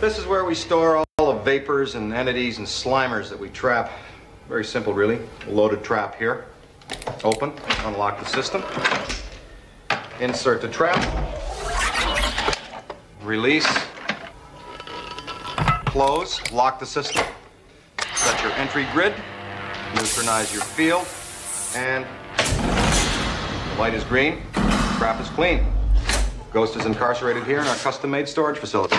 This is where we store all the vapors and entities and slimers that we trap. Very simple, really. A loaded trap here. Open, unlock the system. Insert the trap. Release. Close, lock the system. Set your entry grid. Neutronize your field. And the light is green, trap is clean. Ghost is incarcerated here in our custom-made storage facility.